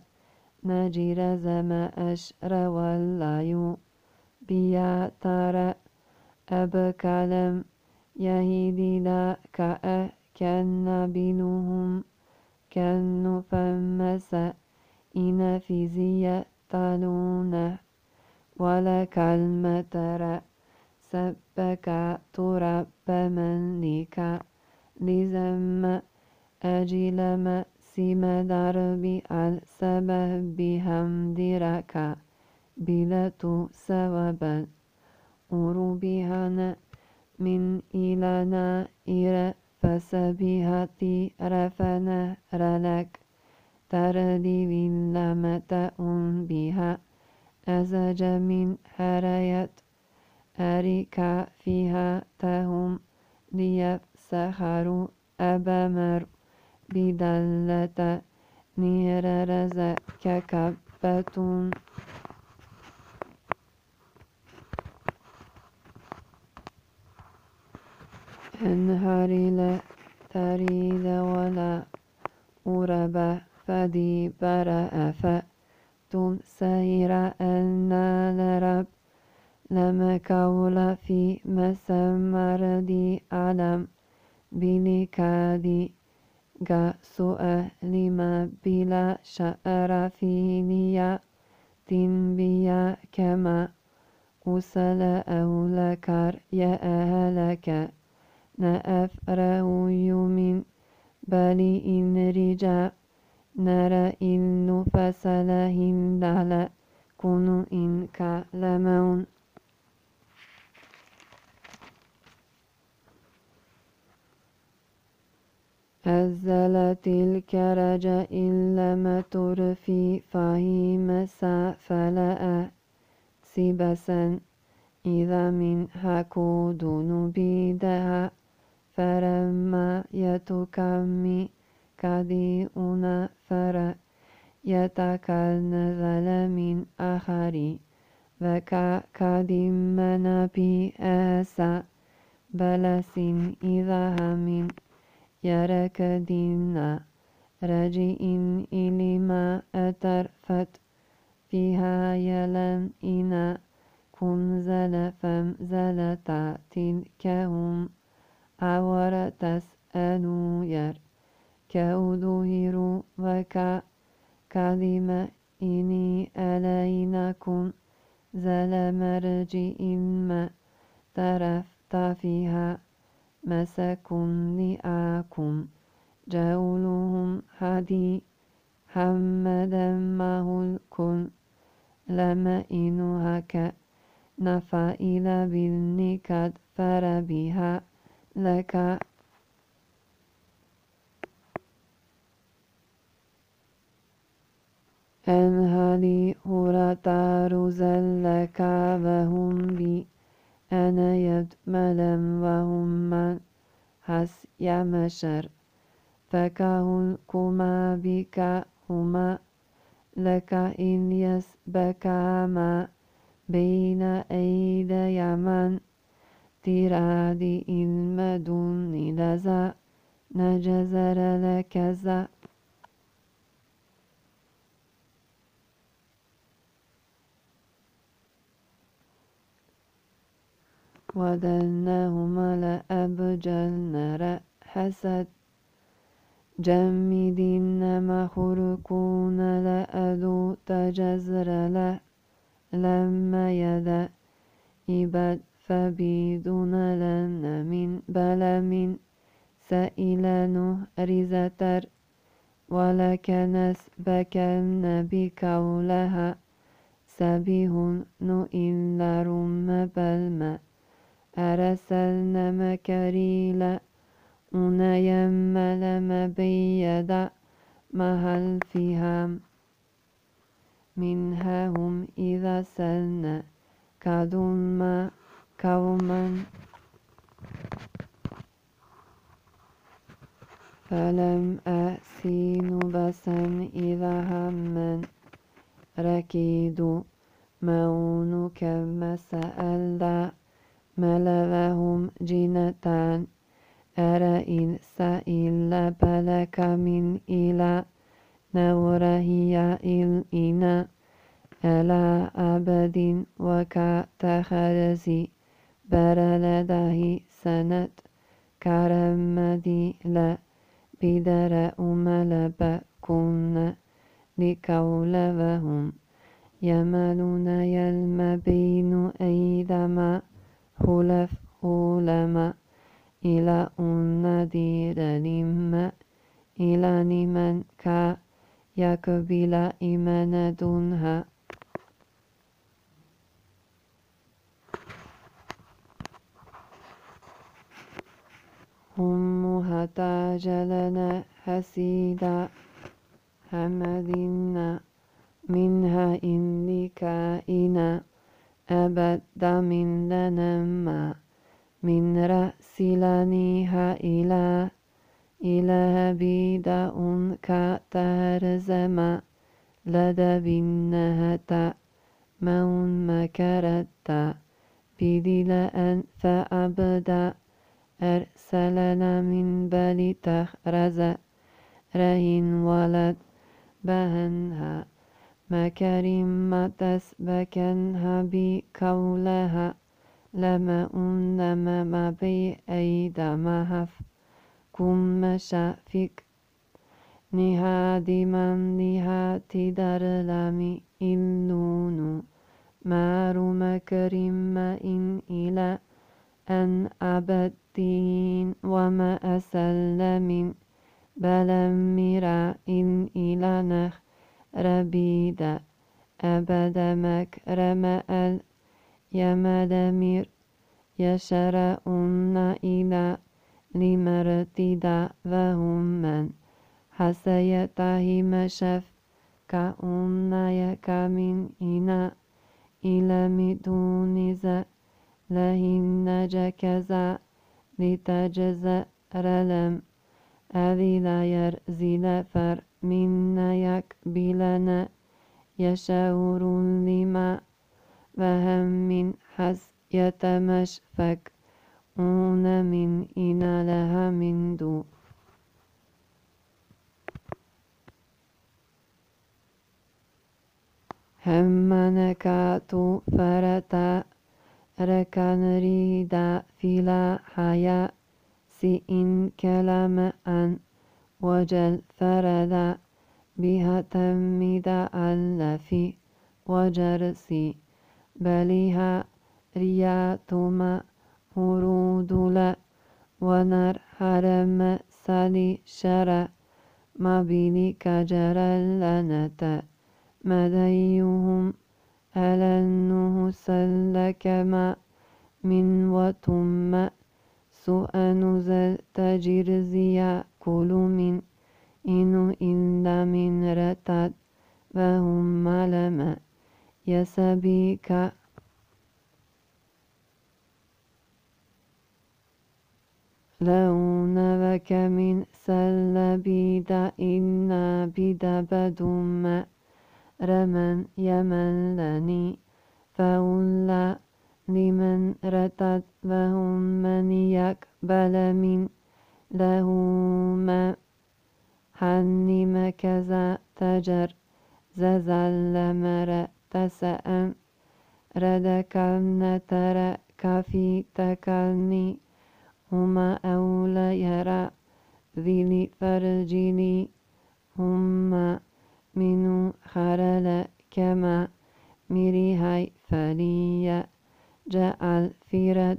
نجر زما أشر واللايو بيا ترى أبكالم يهدي لا كأ كان بينهم كان فمس إن فيزية تلونه ولا كلمة سبك ترب من لك لزم أجلم سيم دربي السبب بحمد بلتو سوابا أروبهن من إلنا إلى فسبهتي رفنا رلك تردي باللمة بها أزج من حريت أريك فيها تهم ليفسخروا أبمر بدلة نير رز ككبة انهار لا تريد ولا أرب فدي برأ تم سير أن لرب لما كول في مسمر دي علم بنكادي سؤال لما بلا شأر في نيا تنبيا كما أسل أولكر يا أهلك نأفره يوم بل إن رجا نرى إن فسلهن دعلا كونوا إن كلمون أزلت الكرج إن لم ترفي فهيم فلا سبسا إذا من حكود نبيدها. فلما يتكمي كذيئنا فر يتكنزل من آخر وكا كدمنا بأسا بلس إذا من يركدين رجئ إلما أترفت فيها يلن إنا كنزل فمزلتا تلك هم أور تسألوا ير كأظهر وكا كلمة إني ألينكم زل مرجئ ما ترفت فيها مسكن لآكم. جولهم هدي حمدا معه الكل لما إنهك نفائل بالنكد فربها لك أنهلي هرتا لك وهم بي؟ أنا يد ملم وهم من حس يمشر. فكهن كما بك هما لك إن يسبك ما بين أيدي يمن ترادي إن مدن لذا نجزر لك ذا ودنهما لأبجلن حسد. جمدين مخركون لأدو تجزر له لما يدا إبد فبيدون لنا من بلم سئل نهرزتر ولك نسبك النبي كولها سبيه نئن رم بلما أرسلنا مكريلا أنا يمل مبيدا مهل فيها. منها هم إذا سلنا كدما قوما فلم أسين بسا إذا هما ركيد. مون كما سألدا ملوهم جنتان. أرى إن سئل بلك من إلى نورهي الإنا ألا أبد وكتخرزي برلده سنت كرمدي لا بدر أملب كن لكولبهم يملون يلم بين أيدما خلف خلما إلى النذير لما إلى لمن كا يقبل إيمان دونها هم محتاج لنا حسيدا حمدنا منها إن كائنا أبد من لنا ما من رأس لنيها إلى إلى بيدا كترزما لدى بنهتا مون مكرتا بدل أن فأبدا أرسلنا من بلي تخرز رهين ولد بهنها مكرم تسبكنها بكولها لما أنما ما بي أيدا مهف كم شافك نهادي من نهاتي در لامي إنونو مارو مكرم إن إلى أن أبدين وما أسلم بلم إن إلى نخ ربيدا أبد مكرم أل يمدمر يشرعون إلى لمرتدا وهم من حسيته مشف كأن يكمن إنا إلى مدون ذا لهن جكزا لتجزأ رلم أذي لا يرزل فر منا يكبلنا يشاور لما وهم من حس يتمشفك أون من إنا لها من دو همنك فرتا ركن ريدا فيلا حيا سئن كلام أن وجل فردا بها تمد ألفي وجرسي بلها رياتما هرودلا ونر حرم سالي شرا ما بيني كجر لنتا مديهم ألنه سلك ما من وتم سؤال تجرزيا كل من إنو إلا من رتد وهم لما يسبيك. لون وكمن سلبيد إنا بدبدم رمن يملني فأولى لمن رتد وهم من يقبل من له ما حنم كذا تجر ززل مر تسأم ردكن ترى كفي تكني هما أولى يرى ذي فرجني هما منو خرل كما ميري هاي فليا جعل فرد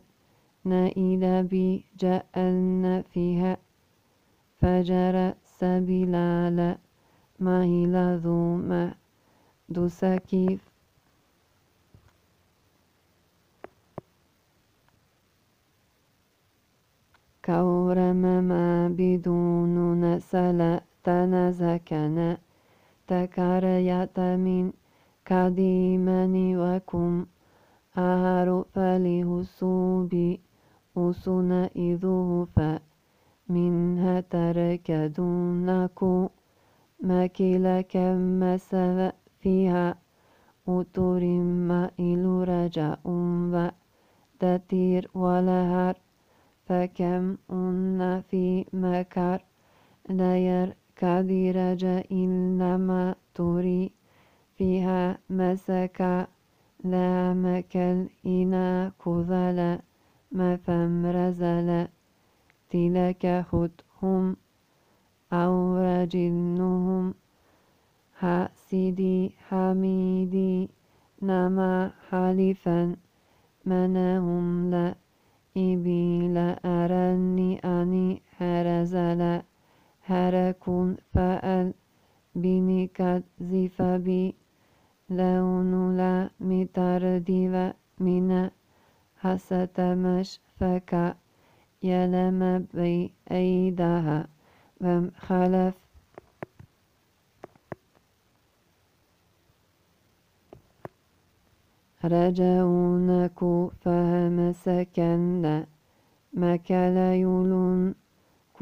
نائل بي جعلنا فيها فجر سبيلا ما هي لذوما دوسكيف كورمما بدون نسل تنزكنا تكريت من كديمني وكم أهر فلهسوبي أسنا إذه فمنها تركدونكو مكيل كم سوى فيها أطر ما إلو رجاء ودتير ولهر فكم أن في مكر لا رجاء إنما تري فيها مسكا لا مكل إنا كذل ما فمرزل تلك خدهم أو رجلهم حاسدي حميدي نما حلفا منهم لا إبيل أرني أني هرزل هركون فأل بني كذف بي لون لا متردي من حستمش فك يلم بي أيدها وم خلف. رجعونك فهمسكن مكل يلون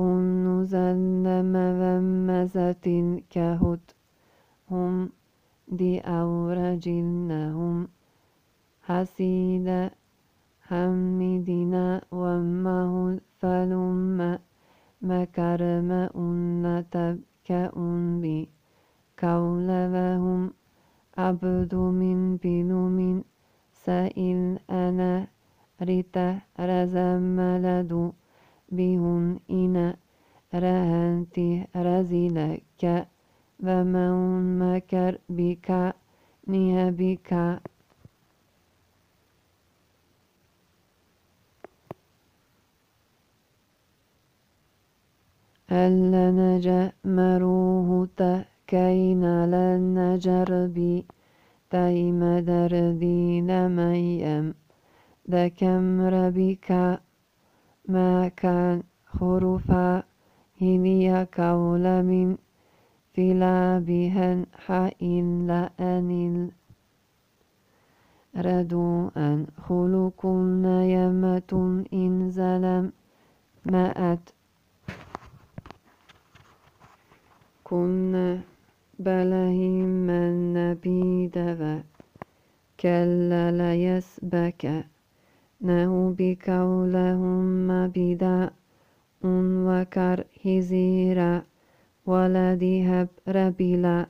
كن ومزة كهت هم دي أورجنهم حسيد حمدنا ومه فلم مكرم أن تبكأن بي كول وهم عبد من بنوم سائل أنا ريتا رزملد بهن إن رهنتي رزلك ومن مكر بك نهبك ألا نجا مروه تكين لن نجربي تايم دردين ميم ذكم ربك ما كان خرفا هني كول من فلا بهن حائن لأنل ردوا أن خلقن يمة إن زلم مأت كن بلهم من نبيد كلا ليسبك نهو بكولهم مبدا وكر هزيرا ولدهب ربلا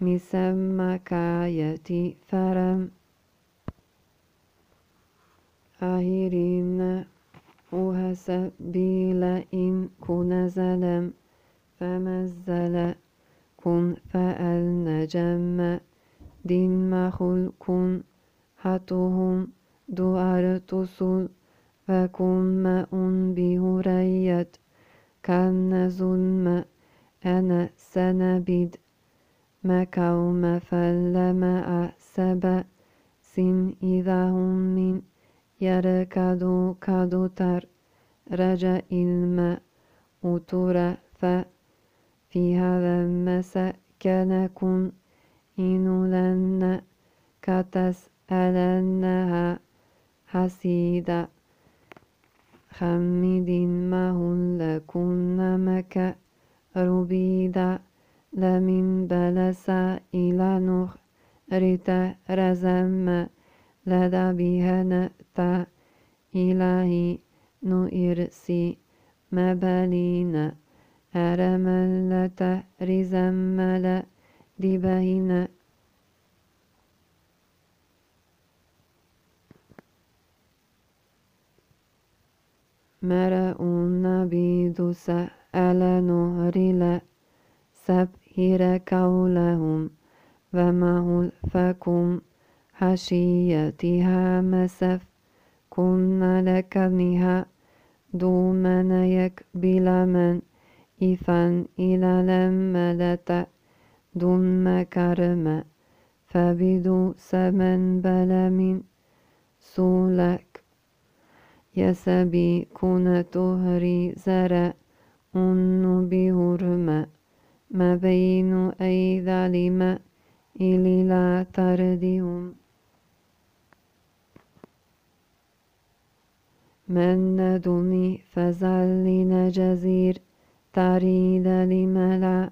مسمى كايتي فرم أهيرين وهسبيل إن كنزلم فمزل كن فأل نجم دين مخل كن حتهم دوار تسل فكن ماء بهريت كان ظلم أنا سنبد مكوم فلما سبا بأس إذا هم من يركض كدتر رجا الماء أطر ففي هذا المساء كنكم إن لن كتسألنها حسيدا. خمد مهن لكن مك ربيدا. لمن بلسا إلى نخ رتا رزم. لدى بها تا إلهي نؤرسي مبالين. أرملة رزمل دبهن مرأون بيدوس على نهر سبهر كولهم ومهل فكم حشيتها مسف كن لكنها دومن يكبل من إفن إلى لمدة دم كرم فبدو سمن بلم سولك يسبي كن تهري زرع أن بهرم ما بين أي ظالم إلي لا تردهم. من ندمي فزلنا جزير تريد لملا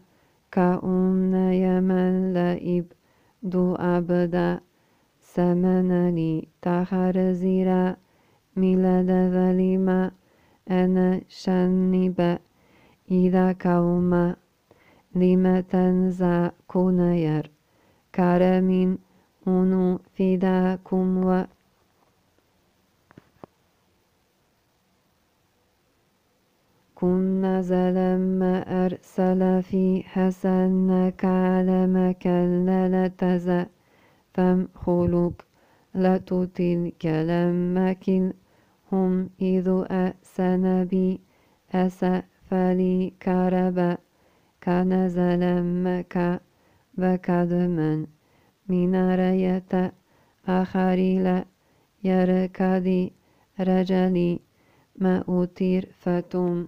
كأن يمن لئب دو أبدا سمنني تخرزيرا. ميلاد ظلما أنا شنب إذا كوما لما تنزع كنير كرم أنو فداكم و كن نزل ما أرسل في حسنك على مكلل تزا فم خلق لتلك لمكن هم إذ أسن بي أسفلي كربا كنزل مكا وكدما من رية أخريل يركضي رجلي ما أطير فتم.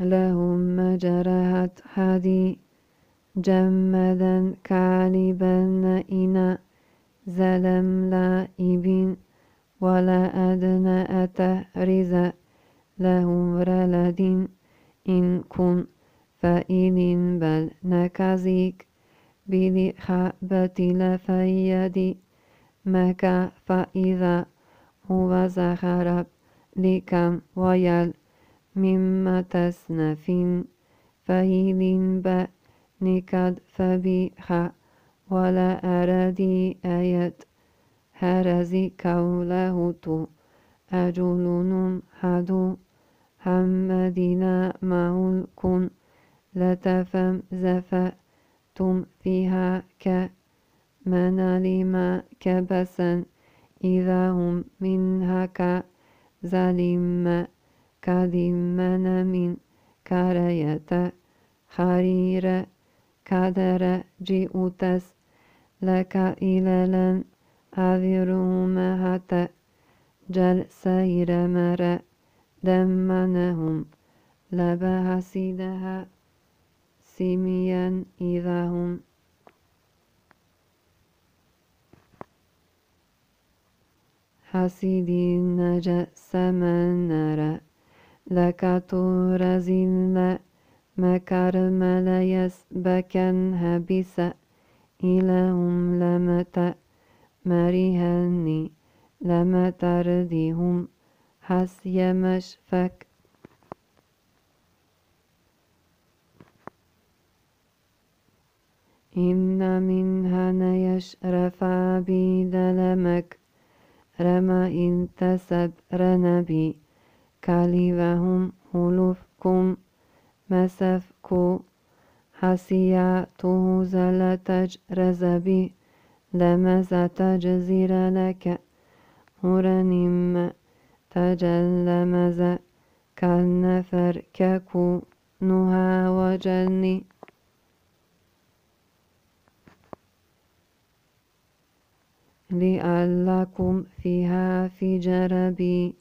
لهم جرهت هدي جمدا كالبا إنا زلم لائب ولا أدنى أتهرز له رلد إن كن فإن بل نكزيك بلخبة لفيد مكا فإذا هو زخرب لكم ويل مما تسنف فهيل بنكد فبيخ ولا أردي آيات. هرزي كوله تو. أجلنم هدو حمدنا كن لتفم زفتم فيها كمن لما كبسا إذا هم منها كزلم كذمن من كرية خرير كدر جئتس لك إلى لن أذرهم جل سير مر دمنهم لبهسدها سميا إذا هم. حسيدين جسما نرى لك ترزل مكرم ليسبكا هبس إلهم لمت مريهني لما ترديهم حسي مشفك إن منها نيشرف عبيد لمك رما إن تسب رنبي كاليفهم هلوفكم مسف مسفكو حسيا توزل تجرزبي لمزة تجزير لك. هرنم تجلمز كالنفر ككو نها وجلني. لألكم فيها في جربي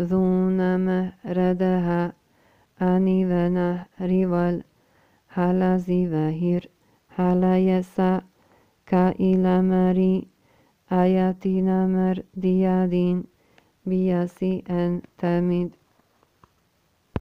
ذون مهردها أني نهر والحلز ظهير حلا يسا كائل مري آياتنا مر ديادين بياسي أن تمد